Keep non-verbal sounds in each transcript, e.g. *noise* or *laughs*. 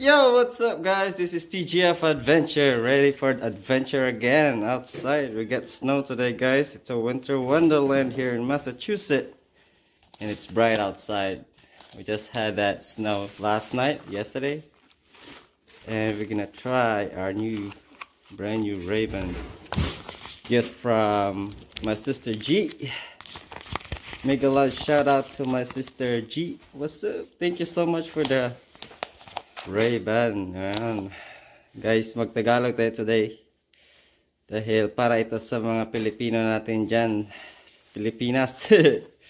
Yo, what's up guys? This is TGF Adventure, ready for adventure again outside. We get snow today guys. It's a winter wonderland here in Massachusetts. And it's bright outside. We just had that snow last night, yesterday. And we're gonna try our new, brand new Raven gift from my sister G. Make a lot shout out to my sister G. What's up? Thank you so much for the Ray-Ban. Ayan. Guys, magtagalog tayo today. Dahil para ito sa mga Pilipino natin dyan. Pilipinas.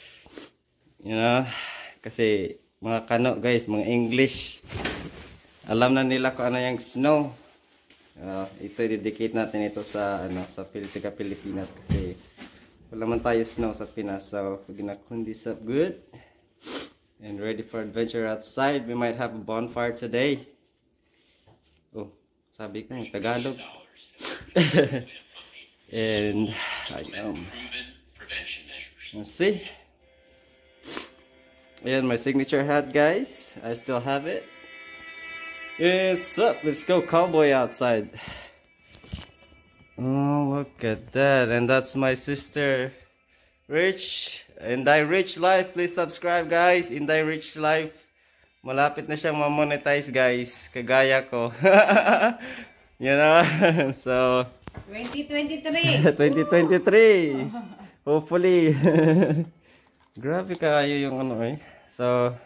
*laughs* you know? Kasi mga kano guys, mga English. Alam na nila kung ano yung snow. Uh, ito dedicate natin ito sa ano sa Pilitika Pilipinas kasi wala man tayo snow sa Pinas. So, clean this up good and ready for adventure outside. We might have a bonfire today. Oh, sabi ko Tagalog. *laughs* *laughs* and I am. Let's see. And my signature hat, guys. I still have it. Yes, up. Let's go cowboy outside. Oh, look at that. And that's my sister, Rich. Inday Rich Life, please subscribe guys. Inday Rich Life. Malapit na siyang ma-monetize guys. Kagaya ko. *laughs* you know? *laughs* so, 2023. 2023. *laughs* Hopefully. Grabe kayo yung ano eh. So,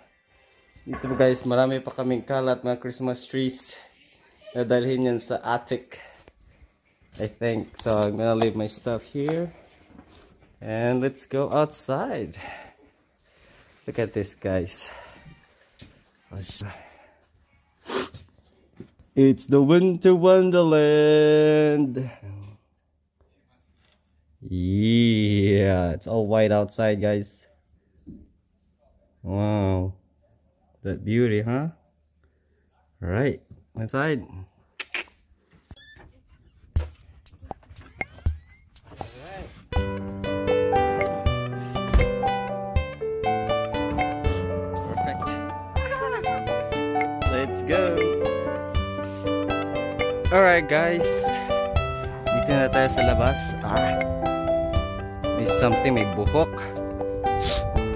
dito guys, marami pa kaming kalat mga Christmas trees. Dadalhin yan sa attic. I think. So, I'm gonna leave my stuff here. And let's go outside. Look at this, guys. It's the winter wonderland. Yeah, it's all white outside, guys. Wow. That beauty, huh? Right, inside. Guys. Dito na tayo sa labas. Ah. May something, may buhok.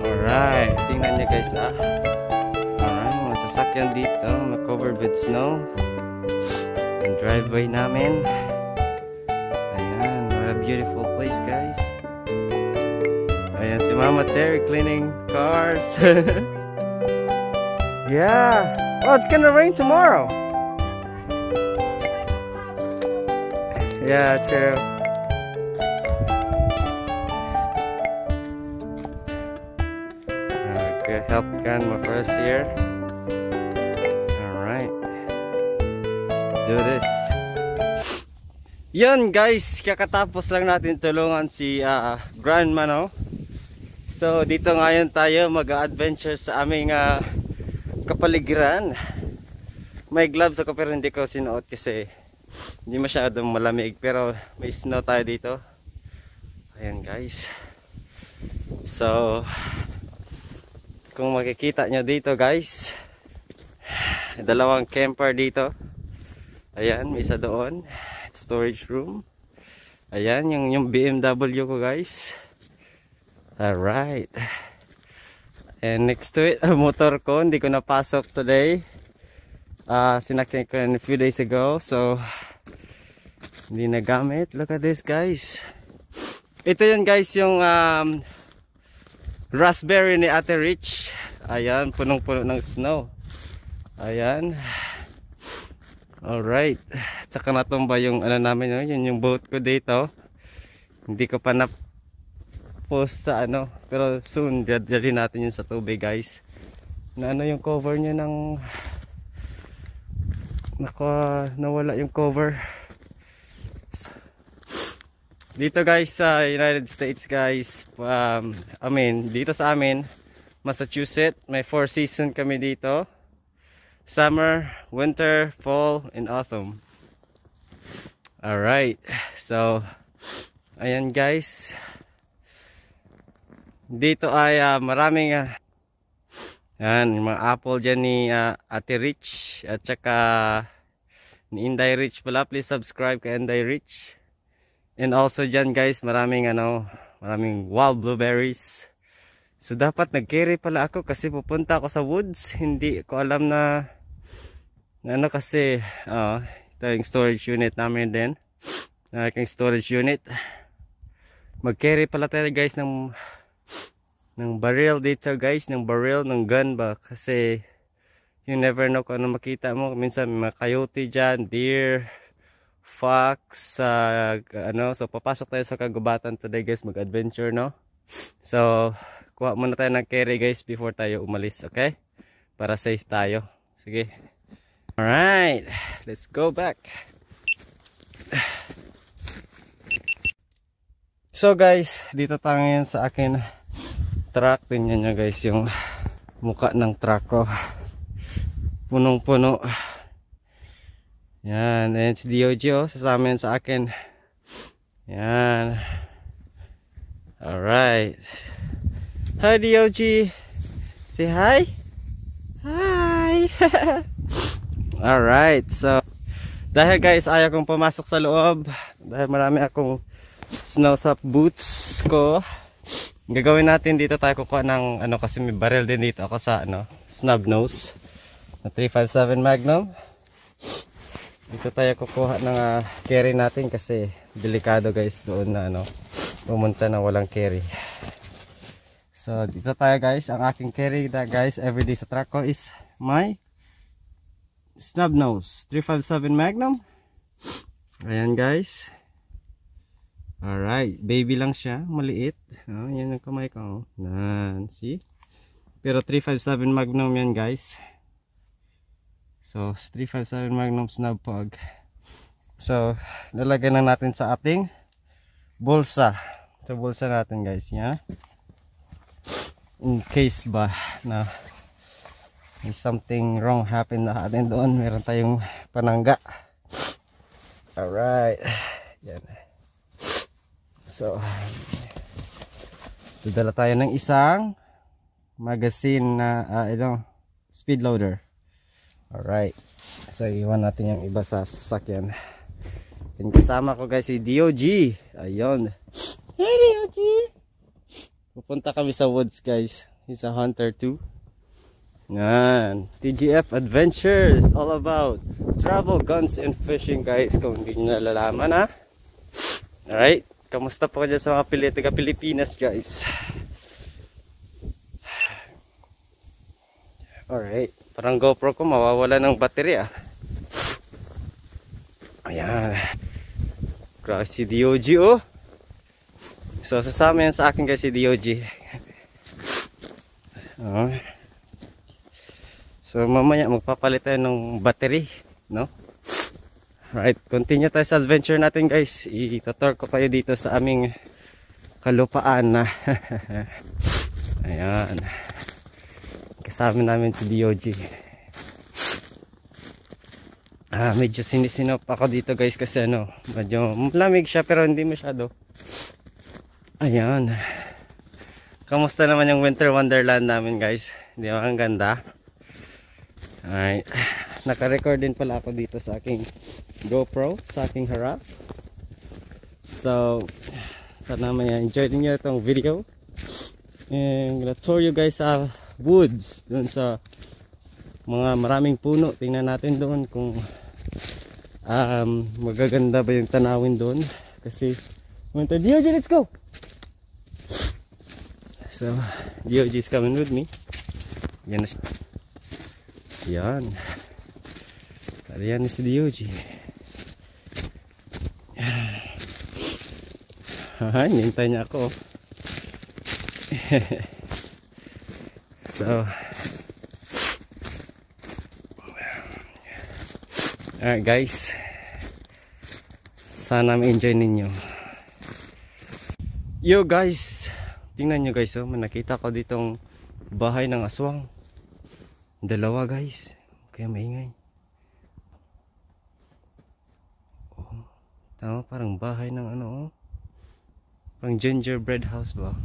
Alright. Tingnan niyo guys ah. Alright, mga sasakyan dito. Covered with snow. Yung driveway namin. Ayan, what a beautiful place guys. Ayan si Mama Terry cleaning cars. *laughs* yeah. Oh, it's gonna rain tomorrow. Yeah, true. Okay, help grandma first here. Alright. Let's do this. Yan guys, kakatapos lang natin tulungan si uh, grandma no. So dito ngayon tayo mag-adventure sa aming uh, kapaligiran. May gloves ako pero hindi ko sinuot kasi hindi masyadong malamig pero may snow tayo dito. Ayan guys. So kung makikita nyo dito guys, dalawang camper dito. Ayan, may isa doon. Storage room. Ayan, yung, yung BMW ko guys. Alright. And next to it, *laughs* motor ko. Hindi ko napasok today. Uh, sinakyan ko a few days ago. So, hindi nagamit. Look at this guys. Ito yun guys yung um, raspberry ni Ate Rich. Ayan, punong-puno ng snow. Ayan. Alright. Tsaka natumba yung ano namin, yun yung boat ko dito. Hindi ko pa na post sa ano. Pero soon, dadali natin yun sa tubig guys. Na ano yung cover niya ng nako nawala yung cover. Dito guys sa United States guys, um, I mean dito sa amin, Massachusetts, may four season kami dito. Summer, winter, fall, and autumn. Alright, so ayan guys. Dito ay uh, maraming uh, Yan, yung mga apple dyan ni ah, Ate Rich at saka ni Inday Rich pala. Please subscribe kay Inday Rich. And also dyan guys, maraming ano, maraming wild blueberries. So dapat nag-carry pala ako kasi pupunta ako sa woods. Hindi ko alam na, na ano kasi, ah, ito yung storage unit namin din. Na aking storage unit. Mag-carry pala tayo guys ng ng barrel dito guys, ng barrel ng gun ba kasi you never know kung ano makita mo. Minsan may mga coyote dyan, deer, fox, uh, ano. So papasok tayo sa kagubatan today guys, mag-adventure no. So kuha muna tayo ng carry guys before tayo umalis, okay? Para safe tayo. Sige. Alright, let's go back. So guys, dito tayo sa akin truck. Tingnan nyo guys yung muka ng truck ko. Punong puno. Yan, and si DOG oh, sasama sa akin. Yan. Alright. Hi DOG. Say hi. Hi. *laughs* Alright, so dahil guys ayaw kong pumasok sa loob dahil marami akong snow boots ko gagawin natin dito tayo kukuha ng ano kasi may barrel din dito ako sa ano snub nose. Na 357 magnum. Dito tayo kukuha ng uh, carry natin kasi delikado guys doon na ano pumunta na walang carry. So dito tayo guys. Ang aking carry na guys everyday sa truck ko is my snub nose. 357 magnum. Ayan guys alright baby lang siya maliit. Oh, yan ang kamay ko. Nan see? Pero 357 magnum yan guys. So 357 magnum snub pug so lalagyan na natin sa ating bulsa. Sa bulsa natin guys yan. In case ba na may something wrong happen na atin doon meron tayong panangga. Alright yan so dudala tayo ng isang magazine na uh, ito, speed loader alright so iwan natin yung iba sa sasakyan and kasama ko guys si DOG ayun hey DOG pupunta kami sa woods guys he's a hunter too yan. TGF Adventures. All about travel, guns, and fishing guys. Kung hindi nyo nalalaman ha. Alright. Kamusta po dyan sa mga pili, Pilipinas guys. Alright. Parang GoPro ko mawawala ng baterya. Ayan. Grabe si DOG oh. So sasama yan sa akin guys si DOG. Oh. So mamaya magpapalit tayo ng battery, no? Right, continue tayo sa adventure natin guys. Itutur ko kayo dito sa aming kalupaan na. *laughs* Ayan. Kasama namin si DOG. Ah, medyo sinisinop ako dito guys kasi ano, medyo malamig siya pero hindi masyado. Ayan. Kamusta naman yung winter wonderland namin guys? Di ba ang ganda? Alright. Naka-record din pala ako dito sa aking GoPro, sa aking harap. So, sana may enjoy niyo itong video. And I'm gonna tour you guys sa woods. Doon sa mga maraming puno. Tingnan natin doon kung um, magaganda ba yung tanawin doon. Kasi, winter, DOG, let's go! So, DOG is coming with me. Yan na siya. Yan. Kalian si DOG. Haha, nintay niya ako. *laughs* so, alright guys. Sana ma-enjoy ninyo. Yo guys, tingnan nyo guys, oh, nakita ko ditong bahay ng aswang. Dalawa guys. Kaya maingay. Tama parang bahay ng ano oh. Parang gingerbread house ba?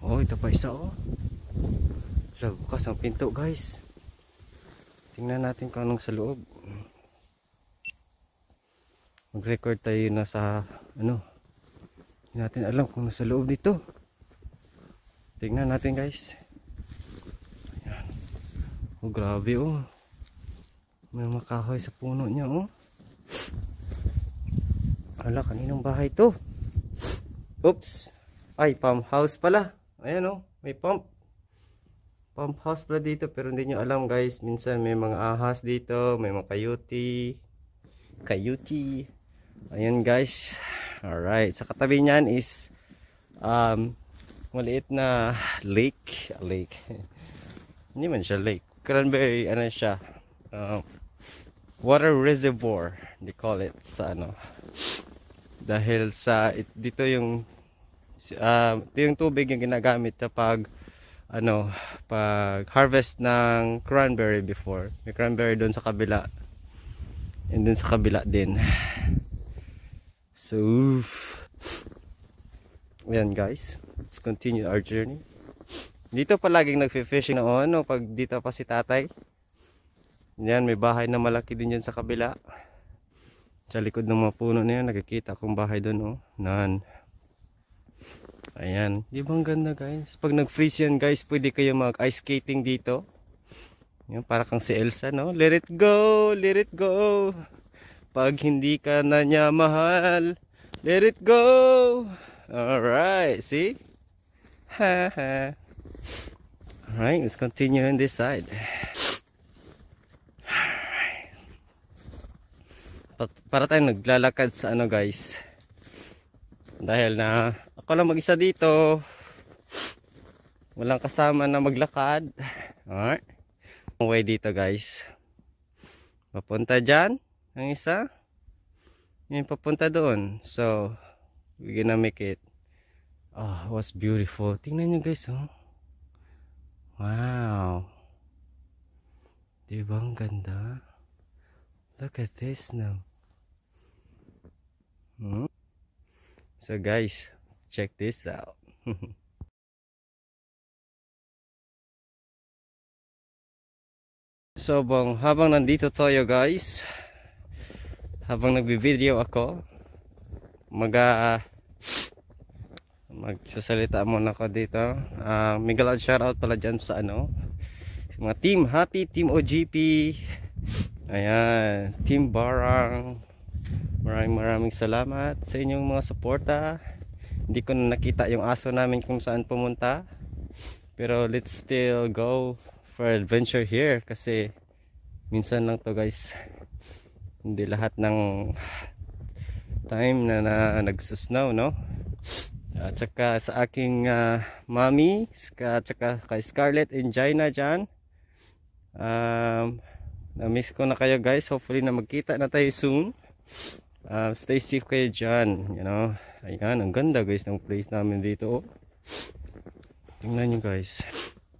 Oh, ito pa isa oh. Wala, bukas ang pinto guys. Tingnan natin kung anong sa loob. Mag-record tayo na sa ano. Hindi natin alam kung nasa loob dito. Tingnan natin guys. Ayan. Oh grabe oh. May makahoy sa puno niya oh. Ala, kaninong bahay to? Oops. Ay, pump house pala. Ayan oh, may pump. Pump house pala dito pero hindi nyo alam guys. Minsan may mga ahas dito, may mga coyote. Coyote. Ayan guys. Alright. Sa katabi niyan is um, maliit na lake. Lake. *laughs* hindi man siya lake. Cranberry, ano siya. Um, water reservoir. They call it sa ano. Dahil sa it, dito yung uh, ito yung tubig yung ginagamit kapag ano pag harvest ng cranberry before. May cranberry doon sa kabila. And dun sa kabila din. So oof. yan guys. Let's continue our journey. Dito palaging nagfi-fishing na ano pag dito pa si tatay. Yan may bahay na malaki din dyan sa kabila sa likod ng mga puno na yan nakikita akong bahay doon oh nan Ayan. Di ba ang ganda guys? Pag nag-freeze yan guys, pwede kayo mag-ice skating dito. Yan, para kang si Elsa, no? Let it go! Let it go! Pag hindi ka na niya mahal, let it go! Alright, see? Ha ha. Alright, let's continue on this side. Para tayong naglalakad sa ano guys. Dahil na ako lang mag-isa dito. Walang kasama na maglakad. Alright. Way dito guys. Papunta dyan. Ang isa. Yung papunta doon. So, we're gonna make it. Oh, was beautiful. Tingnan nyo guys, oh. Wow. Diba ang ganda? Look at this now. Hmm? So guys, check this out. *laughs* So bang habang nandito tayo guys habang nagbi-video ako mag uh, magsasalita muna ako dito. Uh, mega loud shoutout pala dyan sa ano mga team happy team OGP ayan team barang maraming maraming salamat sa inyong mga suporta. Hindi ko na nakita yung aso namin kung saan pumunta. Pero let's still go for adventure here kasi minsan lang to guys. Hindi lahat ng time na, na nagsusnow no? At saka sa aking uh, mommy at saka kay Scarlett and Gina dyan. Um, na miss ko na kayo guys. Hopefully na magkita na tayo soon uh, stay safe kayo dyan you know Ayan, ang ganda guys ng place namin dito. Oh. Tingnan nyo guys.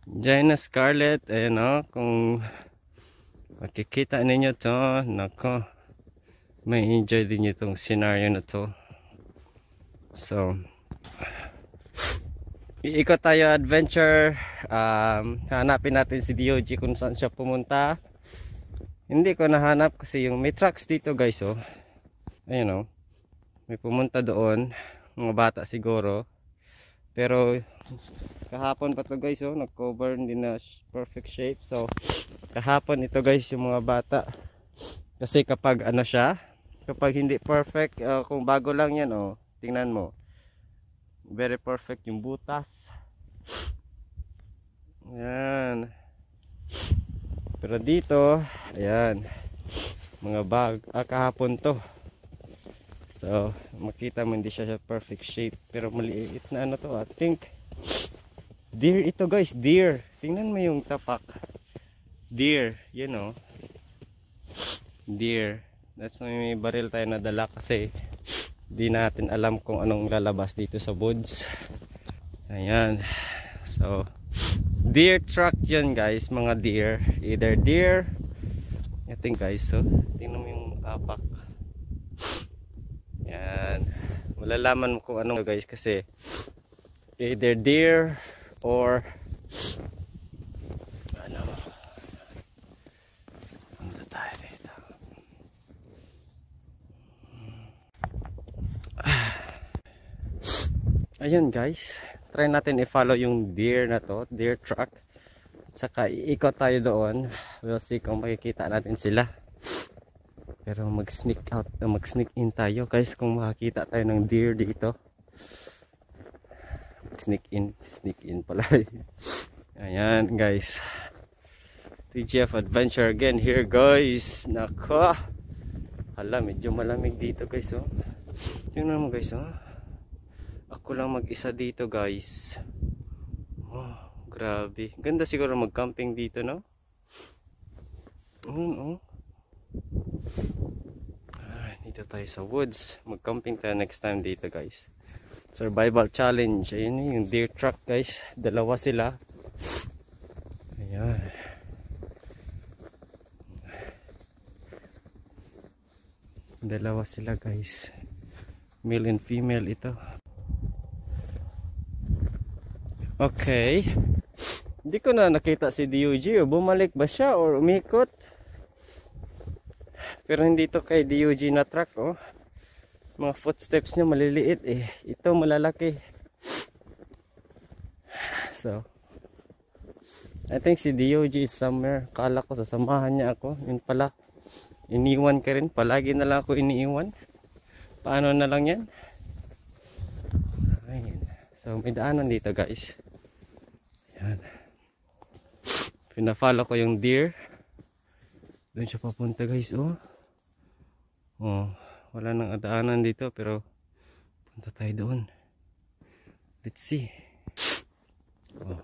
Diyan na Scarlet. Ayan. Oh, kung makikita ninyo to. Nako. May enjoy din nyo itong scenario na to. So. Iikot tayo adventure. Um, hanapin natin si DOG kung saan siya pumunta. Hindi ko nahanap kasi yung may trucks dito guys oh. Ayan oh. May pumunta doon mga bata siguro. Pero kahapon pa to guys oh. Nag cover hindi na perfect shape. So kahapon ito guys yung mga bata. Kasi kapag ano siya kapag hindi perfect uh, kung bago lang yan oh tingnan mo. Very perfect yung butas. Yan pero dito ayan mga bag ah kahapon to So, makita mo hindi siya perfect shape. Pero maliit na ano to. I think, deer ito guys, deer. Tingnan mo yung tapak. Deer, you know. Deer. That's why may baril tayo nadala kasi di natin alam kung anong lalabas dito sa woods. Ayan. So, deer truck dyan guys, mga deer. Either deer, I think guys, so, tingnan mo yung tapak malalaman mo kung ano guys kasi either deer or ano punta tayo dito. Ah. Ayun guys. Try natin i-follow yung deer na to deer truck. Saka iikot tayo doon. We'll see kung makikita natin sila. Pero mag-sneak out, mag-sneak in tayo guys kung makakita tayo ng deer dito. Sneak in, sneak in pala. *laughs* Ayan guys. TGF Adventure again here guys. Nako. Hala, medyo malamig dito guys oh. Tingnan mo guys oh. Ako lang mag-isa dito guys. Oh, grabe. Ganda siguro mag-camping dito no? Mm, oh. Dito tayo sa woods. Mag-camping tayo next time dito guys. Survival challenge. Ayun yung deer truck guys. Dalawa sila. Ayan. Dalawa sila guys. Male and female ito. Okay. Hindi ko na nakita si DUG. O bumalik ba siya or umikot? Pero hindi to kay DUG na truck oh. Mga footsteps niya maliliit eh. Ito malalaki. So. I think si DUG is somewhere. Kala ko sasamahan niya ako. Yun pala. Iniwan ka rin. Palagi na lang ako iniiwan. Paano na lang yan? Ayun. So may daanan dito guys. Yan. Pinafollow ko yung deer. Doon siya papunta guys, oh. Oh, wala nang daanan dito pero punta tayo doon. Let's see. Oh,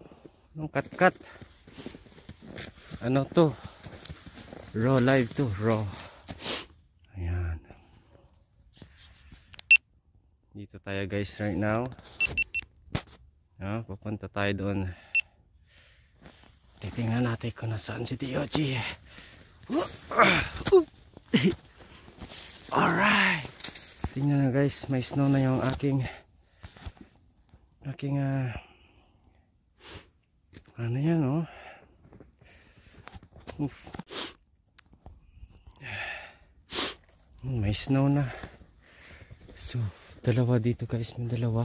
anong cut-cut? Ano to? Raw live to, raw. Ayan. Dito tayo guys right now. Ah, papunta tayo doon. Titingnan natin kung nasaan si Tiochi. *laughs* Alright. Tingnan na guys, may snow na yung aking aking uh, ano yan oh. Oof. *sighs* May snow na. So, dalawa dito guys, may dalawa.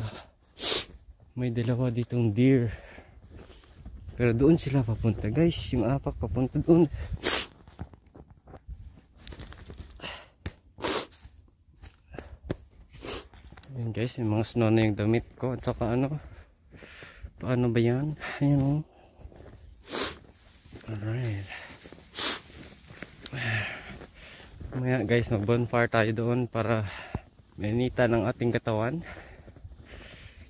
May dalawa ditong deer. Pero doon sila papunta guys. Yung apak papunta doon. Ayan guys. Yung mga snow na yung damit ko. At saka ano. Paano ba yan? Ayan o. Oh. Alright. Maya guys mag bonfire tayo doon para mainita ng ating katawan.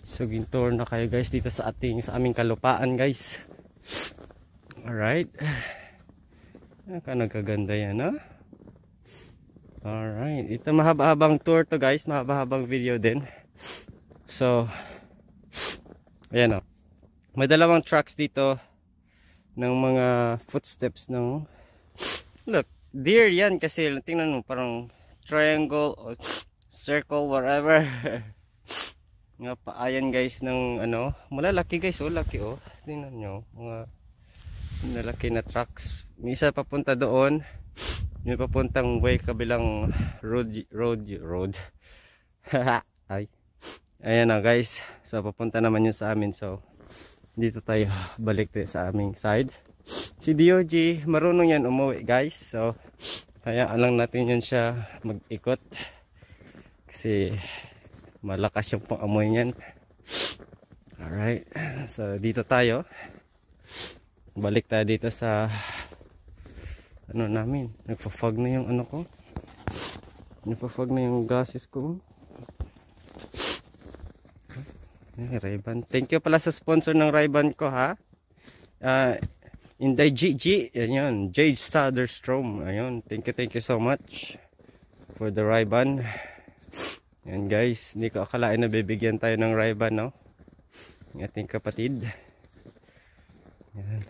So gintour na kayo guys dito sa ating sa aming kalupaan guys. Alright. Nagkaganda yan ha. Alright. Ito mahaba-habang tour to guys. Mahaba-habang video din. So. Ayan o. May dalawang tracks dito. Ng mga footsteps ng. Look. Deer yan kasi tingnan mo parang triangle or circle whatever. *laughs* nga paayan guys ng ano malalaki guys oh laki oh tingnan nyo mga malalaki na trucks may isa papunta doon may papuntang way kabilang road road road *laughs* ay ayan na guys. So papunta naman yun sa amin. So dito tayo. *laughs* Balik tayo sa aming side. Si DOG marunong yan umuwi guys. So kaya lang natin yan siya mag ikot kasi malakas yung pangamoy niyan. Alright. So dito tayo. Balik tayo dito sa ano namin? Nagpa-fog na yung ano ko. Nagpa-fog na yung glasses ko eh, Ray-Ban thank you pala sa sponsor ng Ray-Ban ko ha uh, Inday GG yan yun Jade Staderstrom ayun thank you thank you so much for the Ray-Ban yan guys, hindi ko akalain na bibigyan tayo ng Ray-Ban no. Ng ating kapatid. Yan.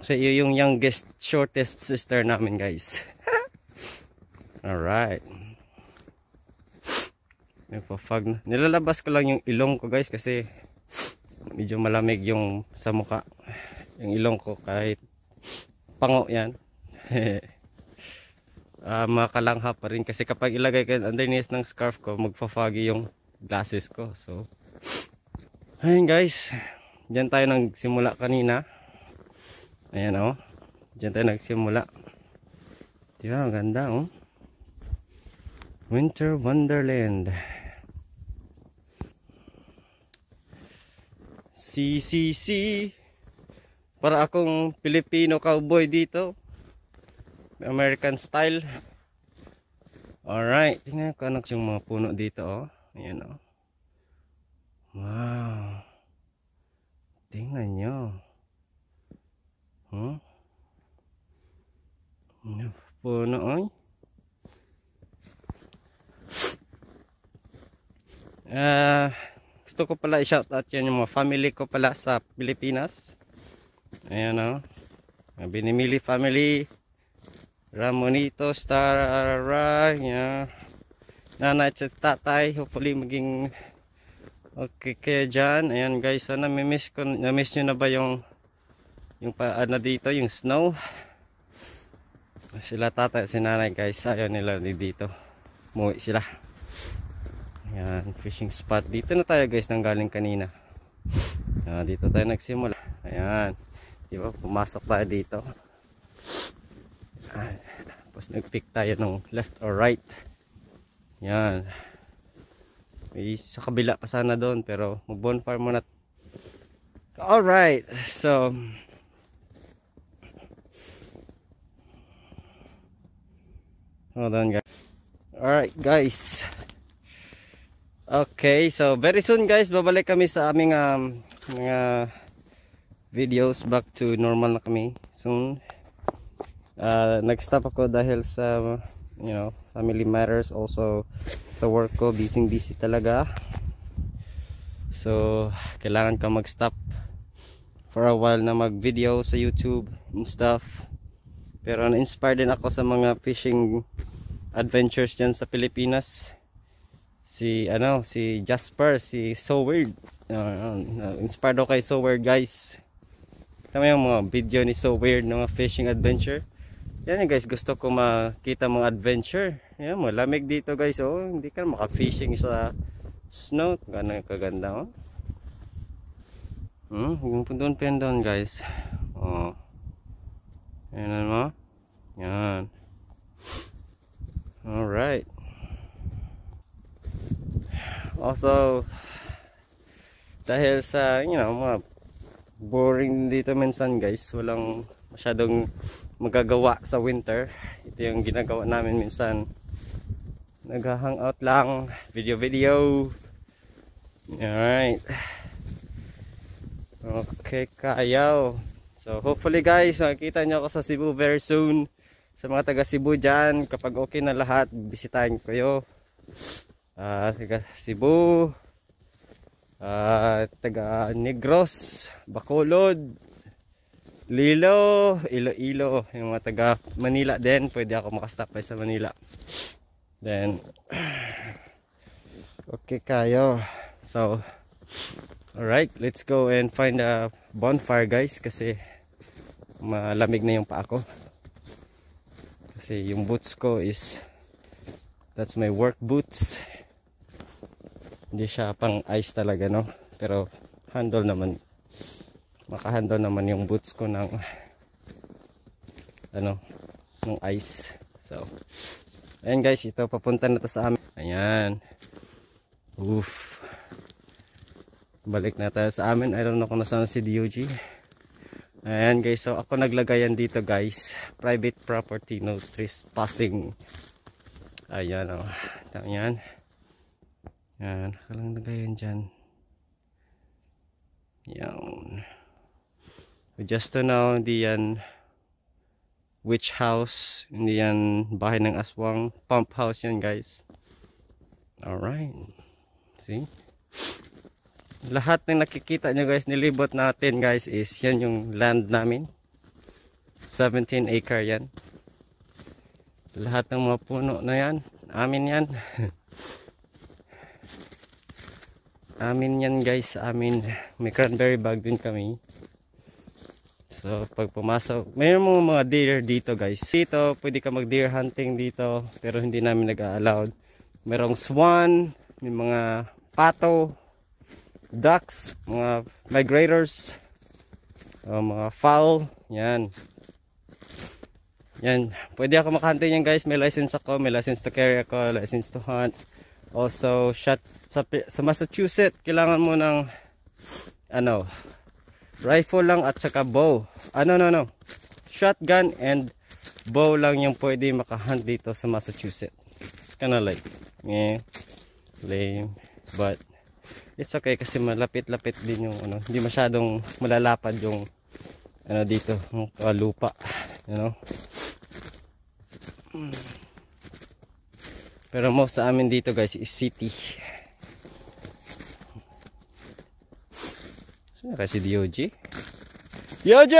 So yung youngest, shortest sister namin guys. *laughs* Alright. Nagpa-fog na. Nilalabas ko lang yung ilong ko guys kasi medyo malamig yung sa muka. Yung ilong ko kahit pango yan. *laughs* uh, makalanghap pa rin kasi kapag ilagay ko underneath ng scarf ko magfa-foggy yung glasses ko. So, ayun guys. Diyan tayo nagsimula kanina. Ayan oh. Diyan tayo nagsimula. Diba, ang ganda oh. Winter Wonderland. CCC. Para akong Filipino cowboy dito. American style. Alright. Tingnan ko anak yung mga puno dito oh. Ayan oh. Wow. Tingnan nyo. Huh? Puno oy. Ah, uh, gusto ko pala i-shout out yan yung mga family ko pala sa Pilipinas. Ayan o. Oh. Binimili family. Ramonito, Stara, yeah. Nanay at tatay. Hopefully maging okay kaya dyan. Ayan guys, sana namimiss ko, namiss nyo na ba yung yung pa, ano dito, yung snow. Sila tatay si nanay guys, ayaw nila dito. Muwi sila. Ayan, fishing spot. Dito na tayo guys nang galing kanina. Ayan, dito tayo nagsimula. Ayan. Di ba? Pumasok tayo dito. Ayan. Tapos nag-pick tayo ng left or right. Ayan. May sa kabila pa sana doon pero mag-bonfire muna. Alright. So, Hold on guys. Alright guys. Okay, so very soon guys, babalik kami sa aming um, mga videos back to normal na kami soon. Uh, nag-stop ako dahil sa you know, family matters also sa work ko, busy busy talaga. So, kailangan ka mag-stop for a while na mag-video sa YouTube and stuff. Pero na-inspired din ako sa mga fishing adventures dyan sa Pilipinas si ano si Jasper si So Weird. Uh, inspired ako kay So Weird guys. Tama yung mga video ni So Weird ng mga fishing adventure. Yan guys gusto ko makita mga adventure. Yan malamig dito guys oh. Hindi ka maka-fishing sa snow. Ganun kaganda oh. Hmm yung doon pendon guys. Oh. Yan mo yan. Alright also dahil sa you know mga boring dito minsan guys walang masyadong magagawa sa winter. Ito yung ginagawa namin minsan. Nag-hangout lang video video. Alright. Okay kayaw. So hopefully guys makikita nyo ako sa Cebu very soon. Sa mga taga Cebu dyan kapag okay na lahat bisitahin ko kayo uh, taga Cebu. Uh, taga Negros Bacolod Lilo Iloilo. Yung mga taga Manila din pwede ako makastop sa Manila. Then *sighs* okay kayo. So alright let's go and find a bonfire guys kasi malamig na yung paa ko. Kasi yung boots ko is that's my work boots hindi siya pang ice talaga no? Pero handle naman makahandle naman yung boots ko ng ano ng ice. So ayan guys ito papunta na to sa amin. Ayan. Oof. Balik na tayo sa amin. I don't know kung nasaan si DOG ayan guys so ako naglagayan dito guys. Private property no trespassing. Ayan o oh. ayan yan, nakalang lagayan dyan. Yan. Just to know, hindi yan witch house. Hindi yan bahay ng aswang. Pump house yan guys. Alright. See? Lahat ng nakikita nyo guys, nilibot natin guys is yan yung land namin. 17 acre yan. Lahat ng mga puno na yan, amin yan. *laughs* amin yan guys. Amin. May cranberry bag din kami. So pag pumasok mayroon mga deer dito guys. Dito pwede ka mag deer hunting dito pero hindi namin nag-allowed merong swan may mga pato, ducks, mga migrators, uh, mga fowl, yan. Yan, pwede ako makahunting yan guys, may license ako, may license to carry ako, license to hunt. Also, shot sa, sa Massachusetts, kailangan mo ng ano, rifle lang at saka bow. Ano, no, no. Shotgun and bow lang yung pwede makahunt dito sa Massachusetts. It's kinda like, eh, lame, but it's okay kasi malapit-lapit din yung ano, hindi masyadong malalapad yung ano dito, yung uh, lupa, you know. Pero most sa amin dito guys is city. Saan kasi DOG? DOG!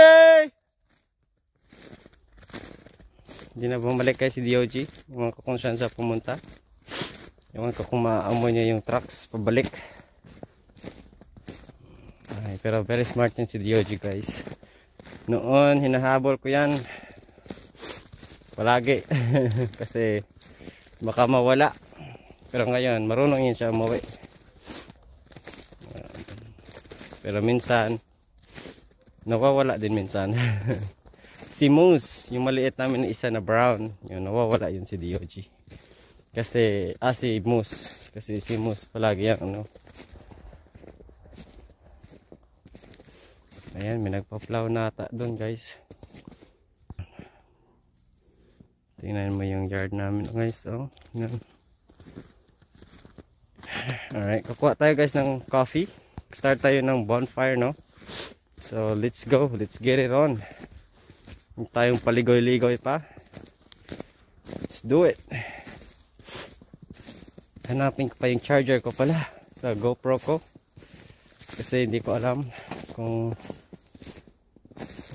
Hindi na bumalik kay si DOG. Iwan ko kung pumunta. Iwan ko kung maamoy niya yung trucks pabalik. Ay, pero very smart yan si DOG guys. Noon, hinahabol ko yan. Palagi. *laughs* Kasi baka mawala. Pero ngayon, marunong yan siya umuwi. Pero minsan, nawawala din minsan. *laughs* si Moose, yung maliit namin na isa na brown, yun, nawawala yun si DOG. Kasi, ah si Moose. Kasi si Moose palagi yan, ano. Ayan, may nagpa-plow na ata doon guys. Tingnan mo yung yard namin guys. Oh, yan. Alright, kukuha tayo guys ng coffee. Start tayo ng bonfire, no? So, let's go. Let's get it on. Huwag tayong paligoy-ligoy pa. Let's do it. Hanapin ko pa yung charger ko pala sa GoPro ko. Kasi hindi ko alam kung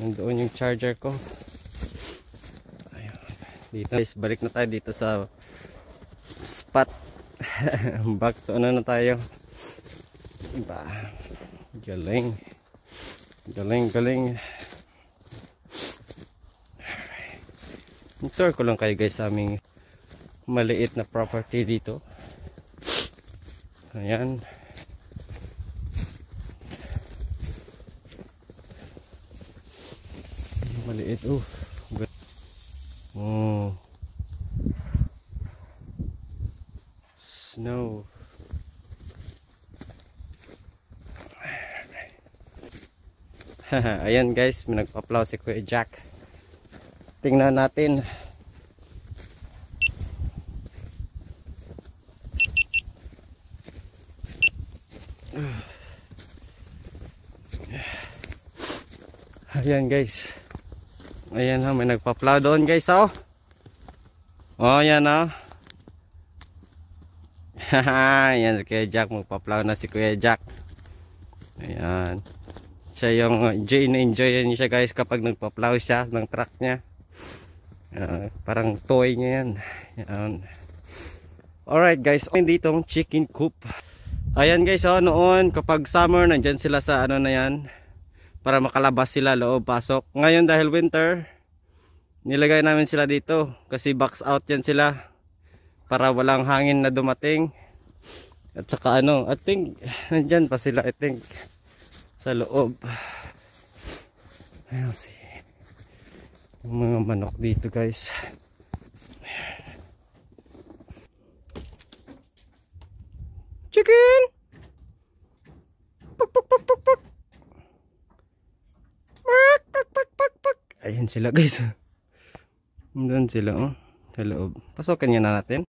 nandoon yung charger ko. Dito guys, balik na tayo dito sa spot. *laughs* Back to ano na tayo. Diba? Galing. Galing, galing. Tour ko lang kayo guys sa aming maliit na property dito. Ayan. Maliit. Oh. Oh. Snow. *laughs* Ayan guys, may nagpa-plow si Kuya Jack. Tingnan natin. *sighs* Ayan guys. Ayan ha, may nagpa-plow doon guys oh. Oh, ayan oh. *laughs* Ayan si Kuya Jack, magpa-plow na si Kuya Jack. Ayan siya yung enjoy na enjoy niya siya guys kapag nagpa-plow siya ng truck niya uh, parang toy niya yan yan alright guys dito chicken coop ayan guys oh noon kapag summer nandyan sila sa ano na yan para makalabas sila loob pasok. Ngayon dahil winter nilagay namin sila dito kasi box out yan sila para walang hangin na dumating. At saka ano I think nandyan pa sila I think sa loob. Si yung mga manok dito guys. Chicken! Pak pak pak pak pak ayan sila guys. *laughs* Doon sila oh. Sa loob. Pasokan niya na natin